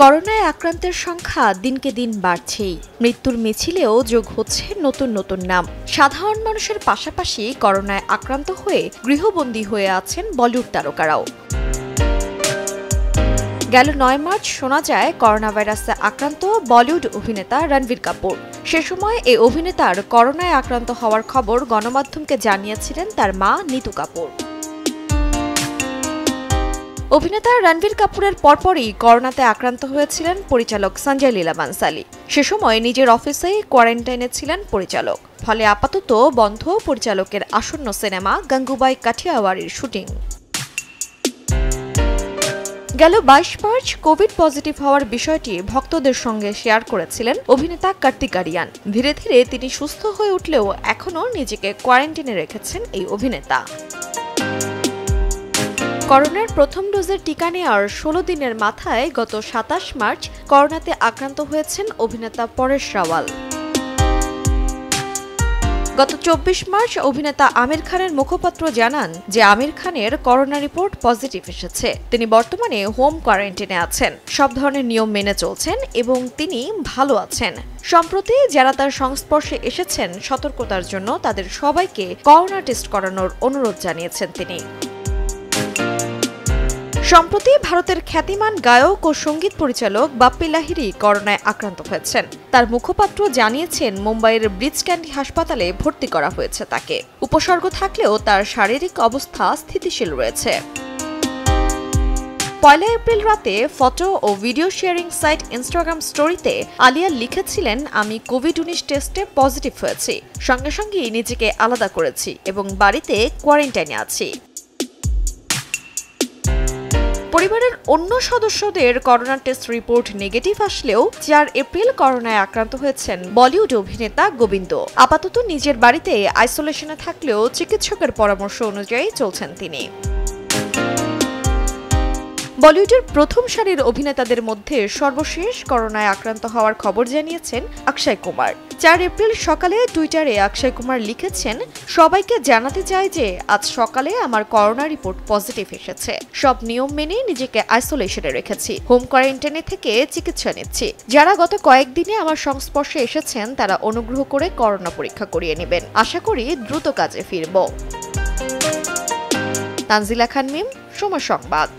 করোনায় আক্রান্তের সংখ্যা দিনকে দিন বাড়ছেই। মৃত্যুর মিছিলেও যোগ হচ্ছে নতুন নতুন নাম। সাধারণ মানুষের পাশাপাশি করোনায় আক্রান্ত হয়ে গৃহবন্দী হয়ে আছেন বলিউড তারকারাও। গেল নয় মার্চ শোনা যায় করোনা ভাইরাসে আক্রান্ত বলিউড অভিনেতা রণবীর কাপুর। সে সময় এই অভিনেতার করোনায় আক্রান্ত হওয়ার খবর গণমাধ্যমকে জানিয়েছিলেন তার মা নিতু কাপুর। অভিনেতা রণবীর কাপুরের পরপরই করোনাতে আক্রান্ত হয়েছিলেন পরিচালক সঞ্জয় লীলা বানসালি সে সময় নিজের অফিসেই কোয়ারেন্টাইনে ছিলেন পরিচালক। ফলে আপাতত বন্ধ পরিচালকের আসন্ন সিনেমা গঙ্গুবাই কাঠিয়াওয়ারির শুটিং। গেল বাইশ মার্চ কোভিড পজিটিভ হওয়ার বিষয়টি ভক্তদের সঙ্গে শেয়ার করেছিলেন অভিনেতা কার্তিক আরিয়ান। ধীরে ধীরে তিনি সুস্থ হয়ে উঠলেও এখনও নিজেকে কোয়ারেন্টিনে রেখেছেন এই অভিনেতা। করোনার প্রথম ডোজের টিকা নেওয়ার ষোলো দিনের মাথায় গত সাতাশ মার্চ করোনাতে আক্রান্ত হয়েছেন অভিনেতা পরেশ রাওয়াল। গত চব্বিশ মার্চ অভিনেতা আমির খানের মুখপাত্র জানান যে আমির খানের করোনা রিপোর্ট পজিটিভ এসেছে। তিনি বর্তমানে হোম কোয়ারেন্টিনে আছেন। সব ধরনের নিয়ম মেনে চলছেন এবং তিনি ভালো আছেন। সম্প্রতি যারা তার সংস্পর্শে এসেছেন, সতর্কতার জন্য তাদের সবাইকে করোনা টেস্ট করানোর অনুরোধ জানিয়েছেন তিনি। সম্প্রতি ভারতের খ্যাতিমান গায়ক ও সংগীত পরিচালক বাপ্পি লাহিরি করোনায় আক্রান্ত হয়েছেন। তার মুখপাত্র জানিয়েছেন, মুম্বাইয়ের ব্রিজ ক্যান্ডি হাসপাতালে ভর্তি করা হয়েছে তাকে। উপসর্গ থাকলেও তার শারীরিক অবস্থা স্থিতিশীল রয়েছে। পয়লা এপ্রিল রাতে ফটো ও ভিডিও শেয়ারিং সাইট ইনস্টাগ্রাম স্টোরিতে আলিয়া লিখেছিলেন, আমি কোভিড উনিশ টেস্টে পজিটিভ হয়েছি। সঙ্গে সঙ্গেই নিজেকে আলাদা করেছি এবং বাড়িতে কোয়ারেন্টাইনে আছি। পরিবারের অন্য সদস্যদের করোনা টেস্ট রিপোর্ট নেগেটিভ আসলেও চার এপ্রিল করোনায় আক্রান্ত হয়েছেন বলিউড অভিনেতা গোবিন্দ। আপাতত নিজের বাড়িতে আইসোলেশনে থাকলেও চিকিৎসকের পরামর্শ অনুযায়ী চলছেন তিনি। বলিউডের প্রথম সারির অভিনেতাদের মধ্যে সর্বশেষ করোনায় আক্রান্ত হওয়ার খবর জানিয়েছেন অক্ষয় কুমার। চার এপ্রিল সকালে টুইটারে অক্ষয় কুমার লিখেছেন, সবাইকে জানাতে চাই যে আজ সকালে আমার করোনা রিপোর্ট পজিটিভ এসেছে। সব নিয়ম মেনে নিজেকে আইসোলেশনে রেখেছি। হোম কোয়ারেন্টাইনে থেকে চিকিৎসা নিচ্ছি। যারা গত কয়েকদিনে আমার সংস্পর্শে এসেছেন, তারা অনুগ্রহ করে করোনা পরীক্ষা করিয়ে নেবেন। আশা করি দ্রুত কাজে ফিরব। তানজিলা খান মিম, সময় সংবাদ।